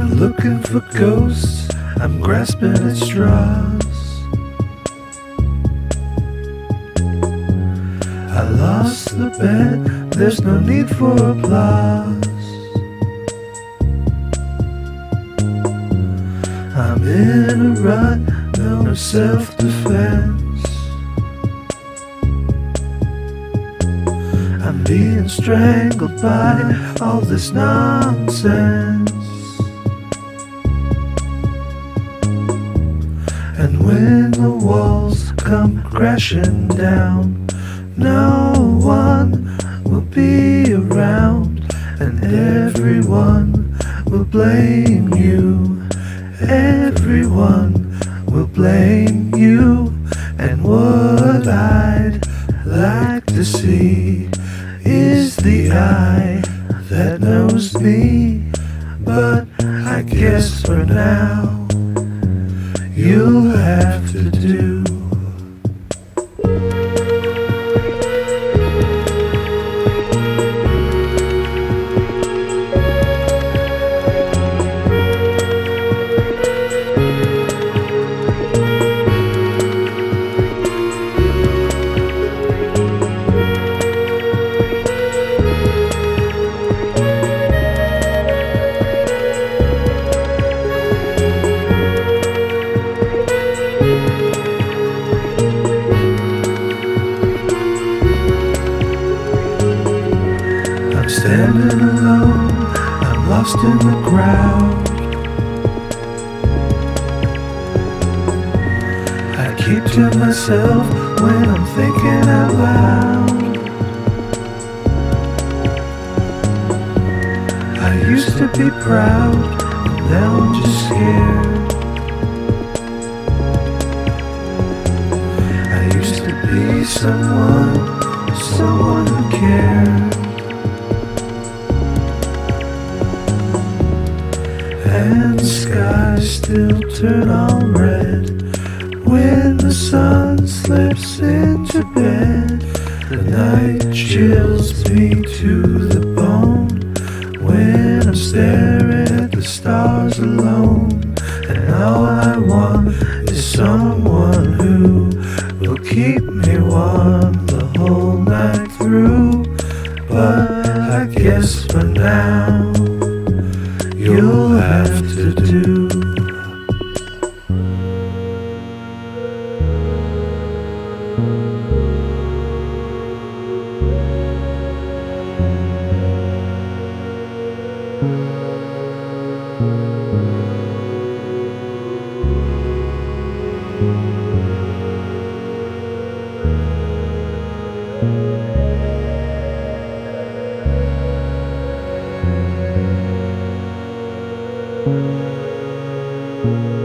looking for ghosts, I'm grasping at straws. I lost the bet, there's no need for applause. I'm in a rut, no self defense. I'm being strangled by all this nonsense. And when the walls come crashing down, no one will be around, and everyone will blame you. Everyone will blame you, and what I'd like to see is the eye that knows me. But I guess for now, you'll have to do. Standing alone, I'm lost in the crowd. I keep to myself when I'm thinking out loud. I used to be proud, but now I'm just scared. And the skies still turn all red when the sun slips into bed. The night chills me to the bone when I'm staring at the stars alone. And all I want is someone who will keep me warm the whole night through. But I guess for now you'll have to do. thank you thank you